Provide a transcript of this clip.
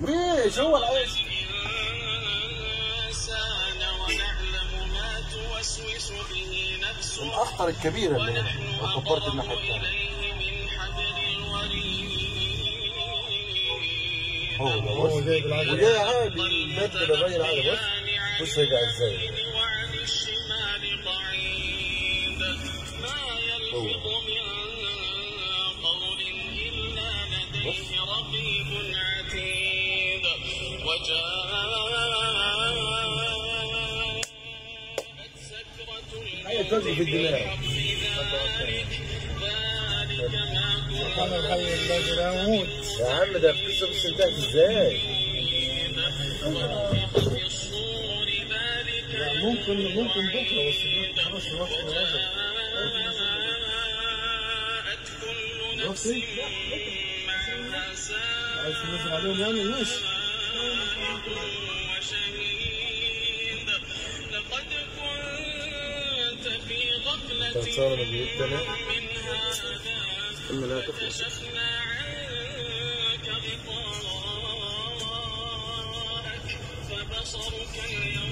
ليش هو العيش. الأخطر الكبيره اللي لو كبرت الناحية الثانية هو ده العجلة. وجاي عادي البيت ده باين عادي بص. بص رجع إزاي هو الدماغ. سبحان الحي الذي لا يموت يا عم ده القصة بس انتهت إزاي؟ ممكن ممكن بكرة بس خلاص راسي عايز تنزل عليهم يعني؟ ماشي. من البيت تاني أما لا تخلص. فبصرك